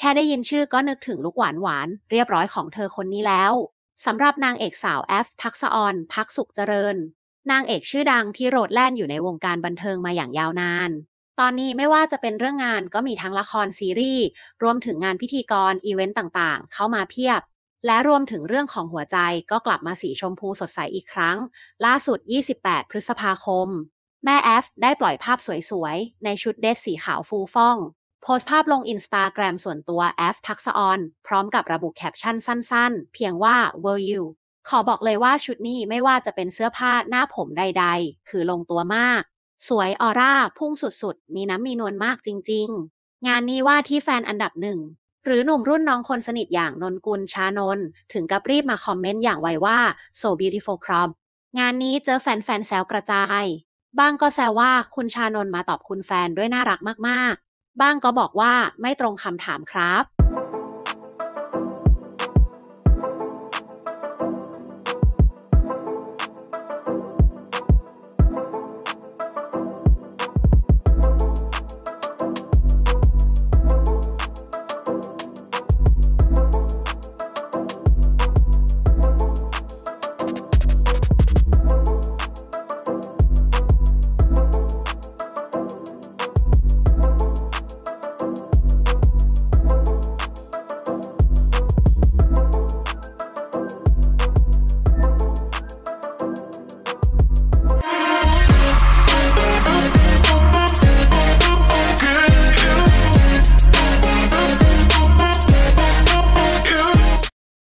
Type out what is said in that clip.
แค่ได้ยินชื่อก็นึกถึงลูกหวานหวานเรียบร้อยของเธอคนนี้แล้วสำหรับนางเอกสาวแอฟทักษออน พักสุขเจริญ นางเอกชื่อดังที่โรดแล่นอยู่ในวงการบันเทิงมาอย่างยาวนาน ตอนนี้ไม่ว่าจะเป็นเรื่องงานก็มีทั้งละครซีรีส์ รวมถึงงานพิธีกร อีเวนต์ต่างๆ เข้ามาเพียบ และรวมถึงเรื่องของหัวใจก็กลับมาสีชมพูสดใสอีกครั้ง ล่าสุด 28 พฤษภาคม แม่แอฟได้ปล่อยภาพสวยๆ ในชุดเดรสสีขาวฟูฟ่อง โพสต์ภาพลงอินสตาแกรมส่วนตัวแอฟทักษอรพร้อมกับระบุแคปชั่นสั้นๆ เพียงว่า were you ขอบอกเลยว่าชุดนี้ไม่ว่าจะเป็นเสื้อผ้าหน้าผมใดๆ คือลงตัวมาก สวยออร่า พุ่งสุดๆ มีน้ำมีนวลมากจริงๆ งานนี้ว่าที่แฟนอันดับหนึ่ง หรือหนุ่มรุ่นน้องคนสนิทอย่างนนกุลชานน ถึงกับรีบมาคอมเมนต์อย่างไวว่า so beautiful ครับ งานนี้เจอแฟนๆแซวกระจายบ้างก็แซวว่าคุณชานนมาตอบคุณแฟนด้วยน่ารักมากๆ บ้างก็บอกว่าไม่ตรงคำถามครับ